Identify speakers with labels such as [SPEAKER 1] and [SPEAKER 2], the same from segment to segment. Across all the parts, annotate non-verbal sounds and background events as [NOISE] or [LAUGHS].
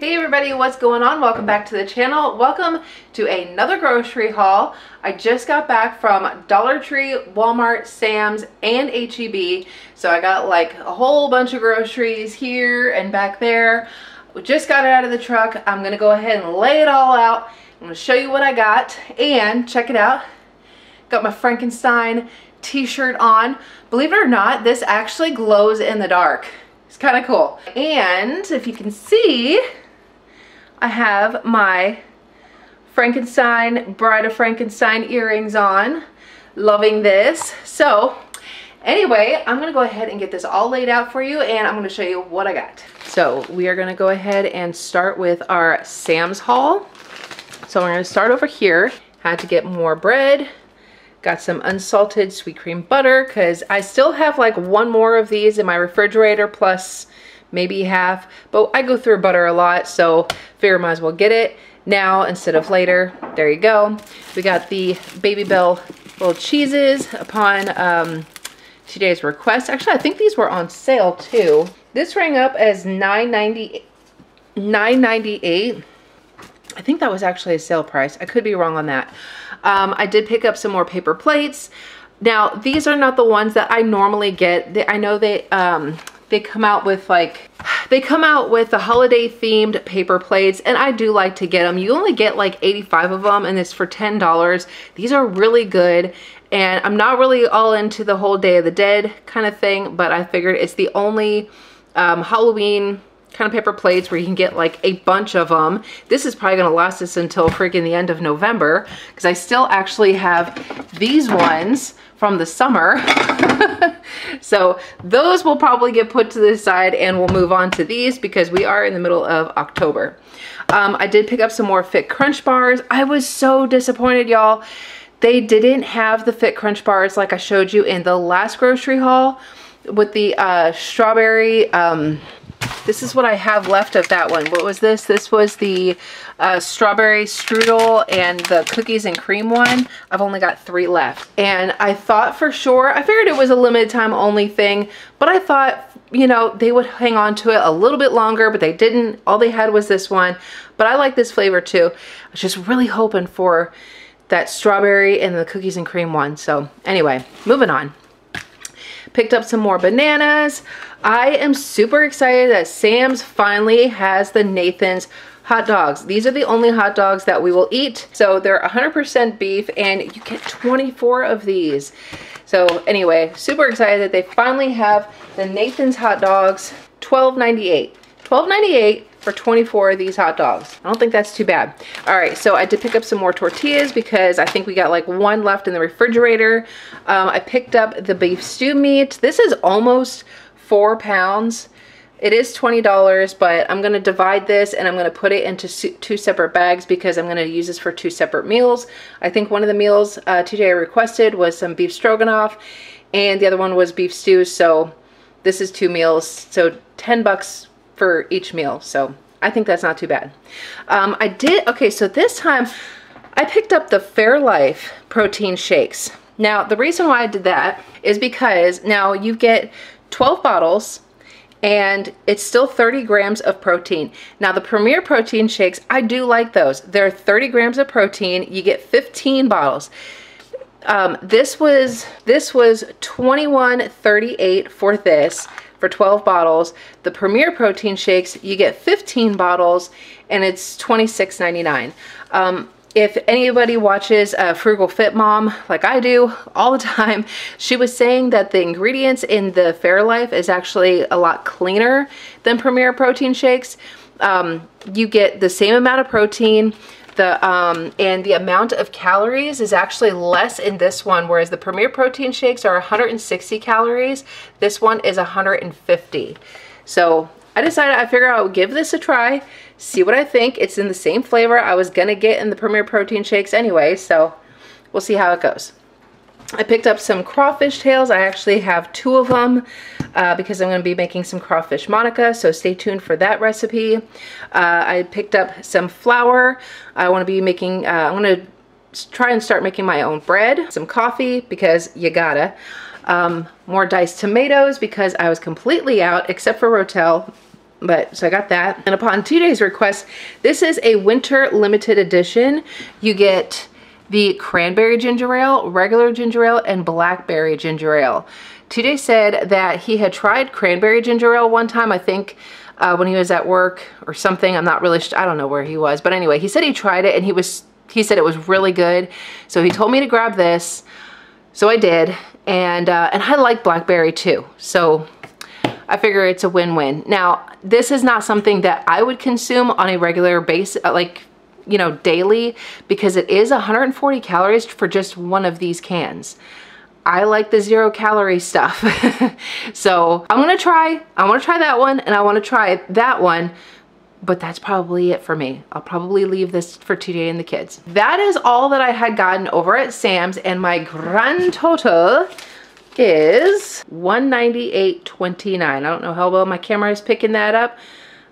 [SPEAKER 1] Hey everybody, what's going on? Welcome back to the channel. Welcome to another grocery haul. I just got back from Dollar Tree, Walmart, Sam's, and HEB. So I got like a whole bunch of groceries here and back there. We just got it out of the truck. I'm gonna go ahead and lay it all out. I'm gonna show you what I got and check it out. Got my Frankenstein t-shirt on. Believe it or not, this actually glows in the dark. It's kind of cool. And if you can see, I have my Frankenstein, Bride of Frankenstein earrings on. Loving this. So anyway, I'm gonna go ahead and get this all laid out for you and I'm gonna show you what I got. So we are gonna go ahead and start with our Sam's haul. So we're gonna start over here. Had to get more bread. Got some unsalted sweet cream butter because I still have like one more of these in my refrigerator plus maybe half. But I go through butter a lot, so figure might as well get it now instead of later. There you go. We got the Babybel little cheeses upon um, today's request. Actually, I think these were on sale too. This rang up as $9.98. $9.98. I think that was actually a sale price. I could be wrong on that. Um, I did pick up some more paper plates. Now, these are not the ones that I normally get. I know they, um, they come out with like, they come out with the holiday themed paper plates and I do like to get them. You only get like 85 of them and it's for $10. These are really good and I'm not really all into the whole Day of the Dead kind of thing, but I figured it's the only um, Halloween kind of paper plates where you can get like a bunch of them. This is probably gonna last us until freaking the end of November because I still actually have these ones from the summer. [LAUGHS] so those will probably get put to the side and we'll move on to these because we are in the middle of October. Um, I did pick up some more Fit Crunch bars. I was so disappointed, y'all. They didn't have the Fit Crunch bars like I showed you in the last grocery haul with the uh, strawberry um, this is what I have left of that one. What was this? This was the uh, strawberry strudel and the cookies and cream one. I've only got three left. And I thought for sure, I figured it was a limited time only thing, but I thought, you know, they would hang on to it a little bit longer, but they didn't. All they had was this one. But I like this flavor too. I was just really hoping for that strawberry and the cookies and cream one. So anyway, moving on. Picked up some more bananas. I am super excited that Sam's finally has the Nathan's hot dogs. These are the only hot dogs that we will eat. So they're 100% beef and you get 24 of these. So anyway, super excited that they finally have the Nathan's hot dogs, $12.98. $12.98 for 24 of these hot dogs. I don't think that's too bad. All right, so I did pick up some more tortillas because I think we got like one left in the refrigerator. Um, I picked up the beef stew meat. This is almost four pounds. It is $20, but I'm gonna divide this and I'm gonna put it into two separate bags because I'm gonna use this for two separate meals. I think one of the meals uh, TJ requested was some beef stroganoff and the other one was beef stew. So this is two meals. So 10 bucks for each meal. So I think that's not too bad. Um, I did, okay, so this time I picked up the Fairlife protein shakes. Now, the reason why I did that is because now you get 12 bottles and it's still 30 grams of protein. Now the Premier protein shakes, I do like those. They're 30 grams of protein. You get 15 bottles. Um, this was this was 21.38 for this for 12 bottles. The Premier Protein Shakes, you get 15 bottles and it's $26.99. Um, if anybody watches uh, Frugal Fit Mom, like I do [LAUGHS] all the time, she was saying that the ingredients in the Fairlife is actually a lot cleaner than Premier Protein Shakes. Um, you get the same amount of protein, the um, and the amount of calories is actually less in this one, whereas the Premier Protein Shakes are 160 calories. This one is 150. So I decided I figure I would give this a try, see what I think. It's in the same flavor I was gonna get in the Premier Protein Shakes anyway, so we'll see how it goes. I picked up some crawfish tails. I actually have two of them uh, because I'm going to be making some crawfish Monica, so stay tuned for that recipe. Uh, I picked up some flour. I want to be making, uh, I'm going to try and start making my own bread. Some coffee because you gotta. Um, more diced tomatoes because I was completely out except for Rotel. but so I got that. And upon TJ's request, this is a winter limited edition. You get the cranberry ginger ale, regular ginger ale, and blackberry ginger ale. TJ said that he had tried cranberry ginger ale one time, I think uh, when he was at work or something. I'm not really, I don't know where he was. But anyway, he said he tried it and he was, he said it was really good. So he told me to grab this. So I did. And, uh, and I like blackberry too. So I figure it's a win-win. Now, this is not something that I would consume on a regular basis, uh, like, you know, daily, because it is 140 calories for just one of these cans. I like the zero calorie stuff. [LAUGHS] so I'm gonna try, I wanna try that one and I wanna try that one but that's probably it for me. I'll probably leave this for TJ and the kids. That is all that I had gotten over at Sam's and my grand total is 198.29. I don't know how well my camera is picking that up.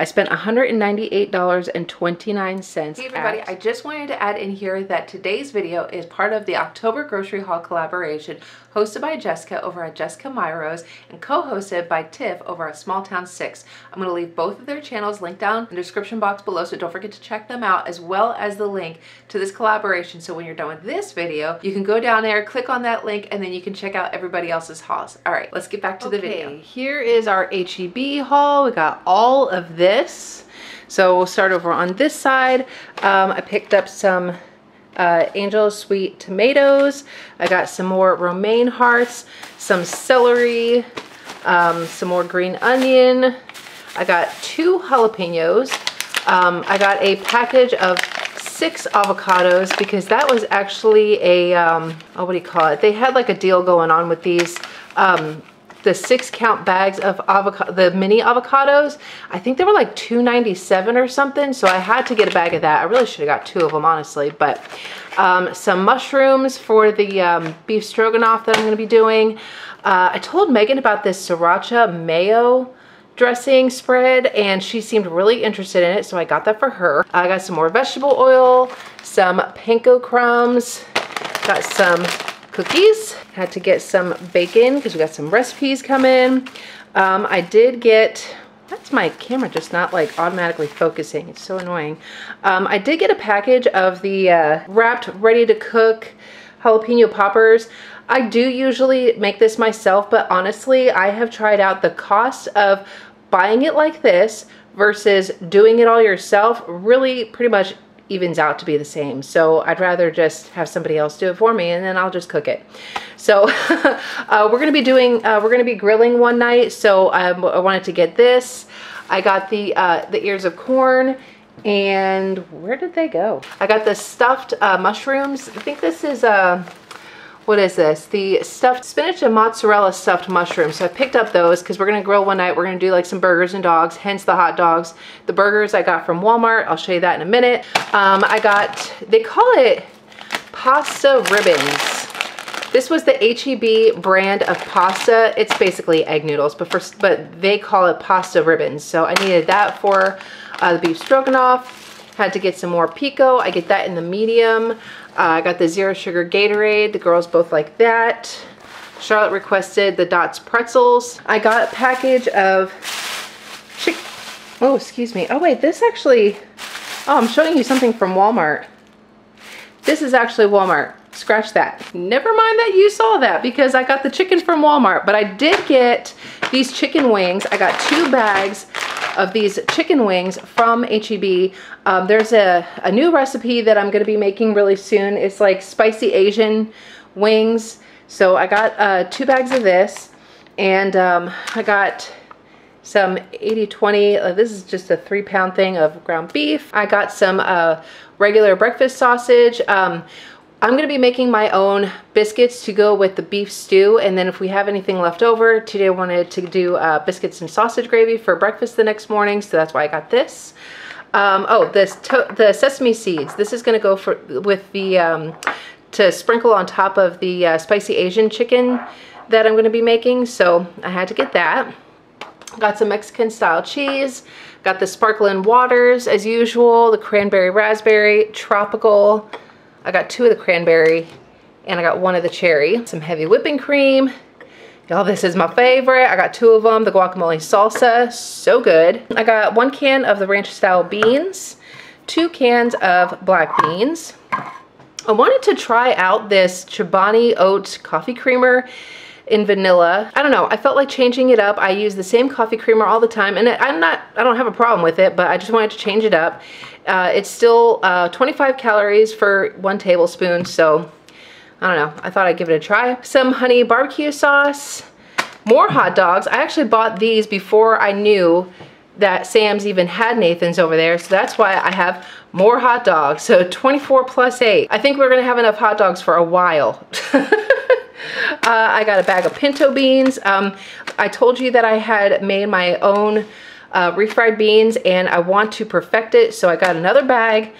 [SPEAKER 1] I spent $198.29. Hey everybody, I just wanted to add in here that today's video is part of the October Grocery Haul collaboration hosted by Jessica over at Jessica Myrose and co-hosted by Tiff over at Smalltown Six. I'm going to leave both of their channels linked down in the description box below, so don't forget to check them out as well as the link to this collaboration. So when you're done with this video, you can go down there, click on that link, and then you can check out everybody else's hauls. All right, let's get back to okay, the video. Here is our HEB haul. We got all of this. So we'll start over on this side. Um, I picked up some uh, Angel Sweet Tomatoes. I got some more romaine hearts, some celery, um, some more green onion. I got two jalapenos. Um, I got a package of six avocados because that was actually a, um, oh, what do you call it? They had like a deal going on with these um, the six count bags of avocado, the mini avocados. I think they were like 2.97 or something. So I had to get a bag of that. I really should have got two of them, honestly. But um, some mushrooms for the um, beef stroganoff that I'm going to be doing. Uh, I told Megan about this sriracha mayo dressing spread and she seemed really interested in it so I got that for her. I got some more vegetable oil, some panko crumbs, got some cookies. Had to get some bacon because we got some recipes coming. Um, I did get, that's my camera just not like automatically focusing. It's so annoying. Um, I did get a package of the uh, wrapped ready to cook jalapeno poppers. I do usually make this myself, but honestly, I have tried out the cost of buying it like this versus doing it all yourself really pretty much evens out to be the same. So I'd rather just have somebody else do it for me and then I'll just cook it. So [LAUGHS] uh, we're gonna be doing, uh, we're gonna be grilling one night. So um, I wanted to get this. I got the, uh, the ears of corn and where did they go? I got the stuffed uh, mushrooms. I think this is, uh, what is this? The stuffed spinach and mozzarella stuffed mushrooms. So I picked up those because we're to grill one night. We're to do like some burgers and dogs, hence the hot dogs. The burgers I got from Walmart. I'll show you that in a minute. Um, I got, they call it pasta ribbons. This was the HEB brand of pasta. It's basically egg noodles, but for but they call it pasta ribbons. So I needed that for uh, the beef stroganoff. Had to get some more pico. I get that in the medium. Uh, I got the zero sugar Gatorade. The girls both like that. Charlotte requested the Dots pretzels. I got a package of chick. Oh, excuse me. Oh, wait, this actually. Oh, I'm showing you something from Walmart. This is actually Walmart. Scratch that. Never mind that you saw that because I got the chicken from Walmart, but I did get these chicken wings. I got two bags of these chicken wings from HEB. Um, there's a, a new recipe that I'm going to be making really soon. It's like spicy Asian wings. So I got uh, two bags of this and um, I got some 80-20, uh, this is just a three pound thing of ground beef. I got some uh, regular breakfast sausage. Um, I'm going to be making my own biscuits to go with the beef stew and then if we have anything left over, today I wanted to do uh, biscuits and sausage gravy for breakfast the next morning so that's why I got this. Um, oh, this the sesame seeds. This is going to go for with the um, to sprinkle on top of the uh, spicy Asian chicken that I'm going to be making so I had to get that. Got some Mexican style cheese. Got the sparkling waters as usual, the cranberry raspberry, tropical, I got two of the cranberry and I got one of the cherry. Some heavy whipping cream, Y'all, this is my favorite. I got two of them, the guacamole salsa, so good. I got one can of the ranch style beans, two cans of black beans. I wanted to try out this Chobani Oat coffee creamer in vanilla. I don't know, I felt like changing it up. I use the same coffee creamer all the time and I'm not, I don't have a problem with it, but I just wanted to change it up. Uh, it's still uh, 25 calories for one tablespoon, so I don't know. I thought I'd give it a try. Some honey barbecue sauce, more hot dogs. I actually bought these before I knew that Sam's even had Nathan's over there. So that's why I have more hot dogs. So 24 plus 8. I think we're going to have enough hot dogs for a while. [LAUGHS] uh, I got a bag of pinto beans. Um, I told you that I had made my own uh, refried beans and I want to perfect it. So I got another bag.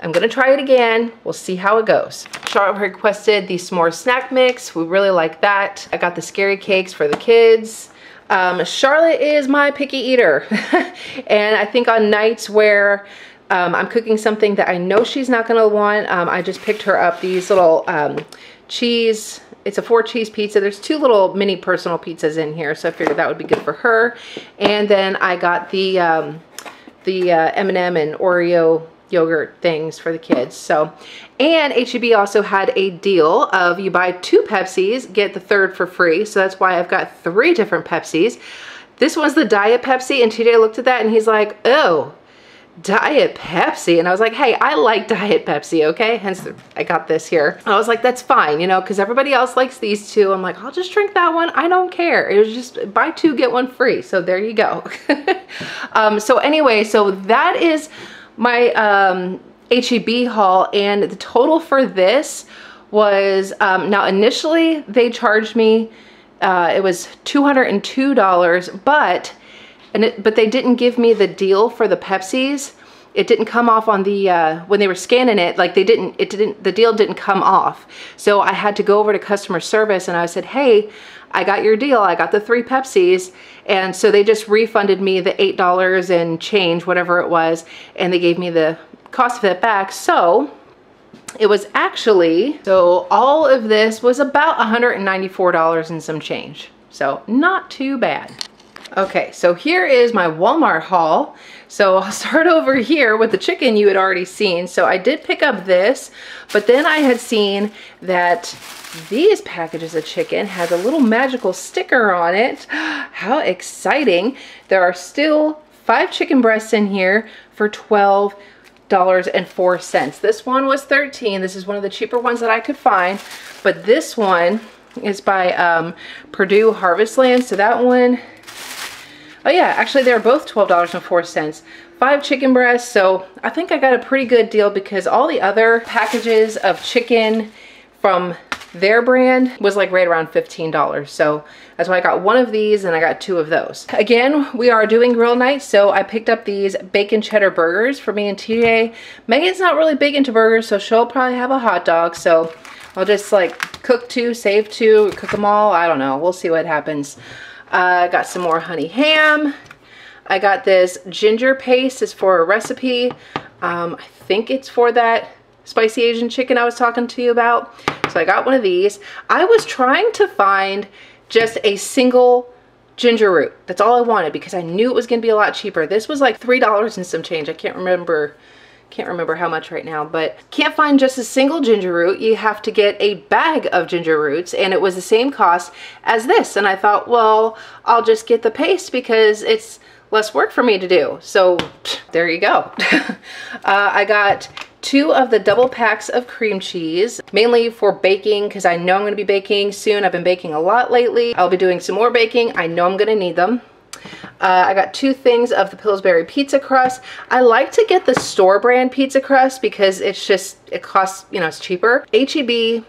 [SPEAKER 1] I'm gonna try it again. We'll see how it goes. Charlotte requested the s'more snack mix. We really like that. I got the scary cakes for the kids. Um, Charlotte is my picky eater. [LAUGHS] and I think on nights where um, I'm cooking something that I know she's not gonna want, um, I just picked her up these little um, cheese, it's a four cheese pizza. There's two little mini personal pizzas in here. So I figured that would be good for her. And then I got the, um, the uh, M&M and Oreo yogurt things for the kids. So, and HEB also had a deal of you buy two Pepsis, get the third for free. So that's why I've got three different Pepsis. This one's the Diet Pepsi and TJ looked at that and he's like, oh, Diet Pepsi. And I was like, hey, I like Diet Pepsi, okay? Hence, I got this here. I was like, that's fine, you know, because everybody else likes these two. I'm like, I'll just drink that one. I don't care. It was just buy two, get one free. So there you go. [LAUGHS] um, so anyway, so that is my um, HEB haul and the total for this was, um, now initially they charged me, uh, it was $202, but, and it, but they didn't give me the deal for the Pepsis. It didn't come off on the, uh, when they were scanning it, like they didn't, it didn't, the deal didn't come off. So I had to go over to customer service and I said, hey, I got your deal. I got the three Pepsis. And so they just refunded me the $8 and change, whatever it was. And they gave me the cost of it back. So it was actually, so all of this was about $194 and some change. So not too bad. Okay, so here is my Walmart haul. So [LAUGHS] I'll start over here with the chicken you had already seen. So I did pick up this, but then I had seen that these packages of chicken has a little magical sticker on it. [GASPS] How exciting. There are still five chicken breasts in here for 12 dollars and four cents. This one was 13. This is one of the cheaper ones that I could find, but this one is by um, Perdue Harvestland. So that one Oh yeah, actually they're both $12.04. Five chicken breasts, so I think I got a pretty good deal because all the other packages of chicken from their brand was like right around $15. So that's why I got one of these and I got two of those. Again, we are doing grill night, so I picked up these bacon cheddar burgers for me and TJ. Megan's not really big into burgers, so she'll probably have a hot dog. So I'll just like cook two, save two, cook them all. I don't know. We'll see what happens. I uh, got some more honey ham. I got this ginger paste. is for a recipe. Um, I think it's for that spicy Asian chicken I was talking to you about. So I got one of these. I was trying to find just a single ginger root. That's all I wanted because I knew it was going to be a lot cheaper. This was like $3 and some change. I can't remember can't remember how much right now, but can't find just a single ginger root. You have to get a bag of ginger roots and it was the same cost as this. And I thought, well, I'll just get the paste because it's less work for me to do. So [SNIFFS] there you go. [LAUGHS] uh, I got two of the double packs of cream cheese, mainly for baking because I know I'm to be baking soon. I've been baking a lot lately. I'll be doing some more baking. I know I'm going to need them. Uh, I got two things of the Pillsbury pizza crust. I like to get the store brand pizza crust because it's just, it costs, you know, it's cheaper. HEB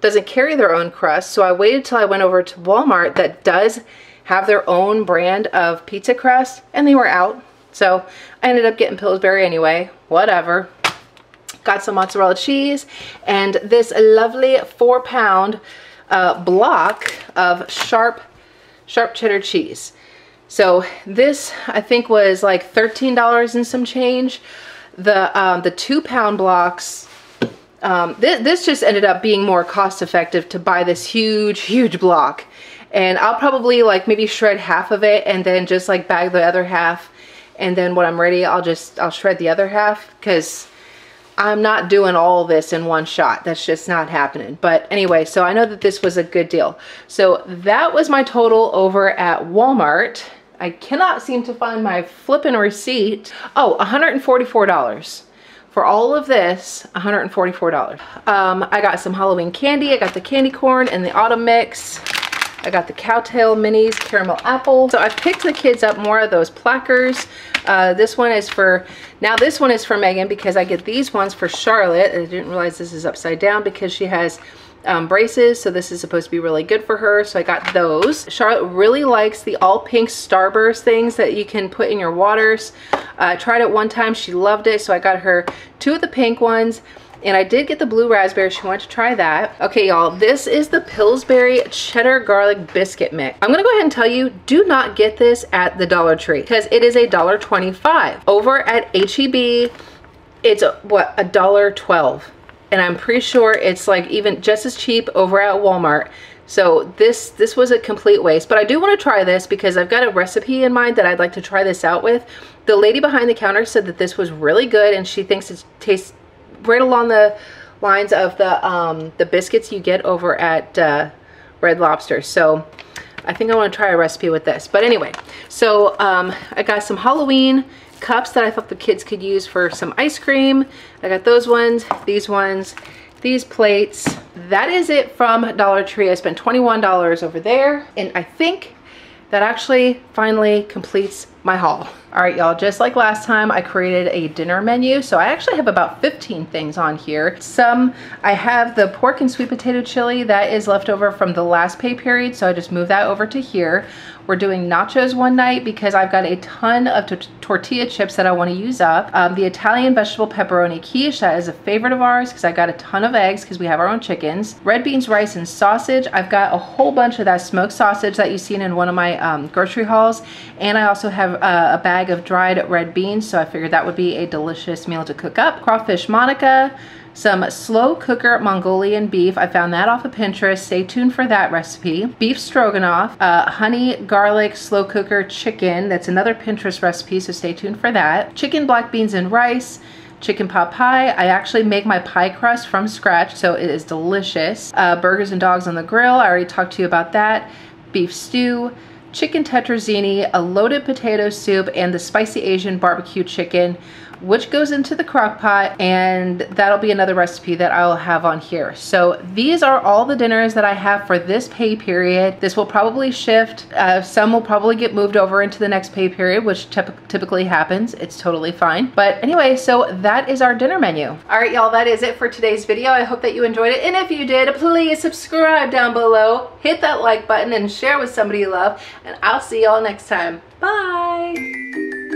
[SPEAKER 1] doesn't carry their own crust, so I waited till I went over to Walmart that does have their own brand of pizza crust, and they were out. So I ended up getting Pillsbury anyway, whatever. Got some mozzarella cheese and this lovely four pound uh, block of sharp, sharp cheddar cheese. So this I think was like $13 and some change. The, um, the two pound blocks, um, th this just ended up being more cost effective to buy this huge, huge block. And I'll probably like maybe shred half of it and then just like bag the other half. And then when I'm ready, I'll just, I'll shred the other half because I'm not doing all this in one shot. That's just not happening. But anyway, so I know that this was a good deal. So that was my total over at Walmart. I cannot seem to find my flipping receipt. Oh, $144. For all of this, $144. Um, I got some Halloween candy. I got the candy corn and the autumn mix. I got the Cowtail Minis Caramel Apple. So I picked the kids up more of those plackers. Uh, this one is for, now this one is for Megan because I get these ones for Charlotte. I didn't realize this is upside down because she has um, braces so this is supposed to be really good for her so I got those Charlotte really likes the all pink starburst things that you can put in your waters I uh, tried it one time she loved it so I got her two of the pink ones and I did get the blue raspberry. She wanted to try that. Okay, y'all, this is the Pillsbury Cheddar Garlic Biscuit Mix. I'm gonna go ahead and tell you, do not get this at the Dollar Tree because it is a dollar twenty-five. Over at HEB, it's what, a dollar twelve. And I'm pretty sure it's like even just as cheap over at Walmart. So this this was a complete waste, but I do want to try this because I've got a recipe in mind that I'd like to try this out with. The lady behind the counter said that this was really good and she thinks it tastes right along the lines of the um, the biscuits you get over at uh, Red Lobster. So I think I want to try a recipe with this. But anyway, so um, I got some Halloween cups that I thought the kids could use for some ice cream. I got those ones, these ones, these plates. That is it from Dollar Tree. I spent $21 over there. And I think that actually finally completes my haul. All right, y'all, just like last time, I created a dinner menu. So I actually have about 15 things on here. Some, I have the pork and sweet potato chili that is left over from the last pay period. So I just moved that over to here. We're doing nachos one night because I've got a ton of tortilla chips that I want to use up. Um, the Italian vegetable pepperoni quiche, that is a favorite of ours because I got a ton of eggs because we have our own chickens. Red beans, rice, and sausage. I've got a whole bunch of that smoked sausage that you've seen in one of my um, grocery hauls. And I also have uh, a bag of dried red beans, so I figured that would be a delicious meal to cook up. Crawfish Monica, some slow cooker Mongolian beef. I found that off of Pinterest. Stay tuned for that recipe. Beef stroganoff, uh, honey garlic slow cooker chicken. That's another Pinterest recipe, so stay tuned for that. Chicken black beans and rice chicken pot pie. I actually make my pie crust from scratch, so it is delicious. Uh, burgers and dogs on the grill. I already talked to you about that. Beef stew, chicken tetrazzini, a loaded potato soup, and the spicy Asian barbecue chicken which goes into the crock pot and that'll be another recipe that I'll have on here. So these are all the dinners that I have for this pay period. This will probably shift. Uh, some will probably get moved over into the next pay period, which typically happens. It's totally fine. But anyway, so that is our dinner menu. All right, y'all, that is it for today's video. I hope that you enjoyed it. And if you did, please subscribe down below, hit that like button and share with somebody you love. And I'll see y'all next time. Bye.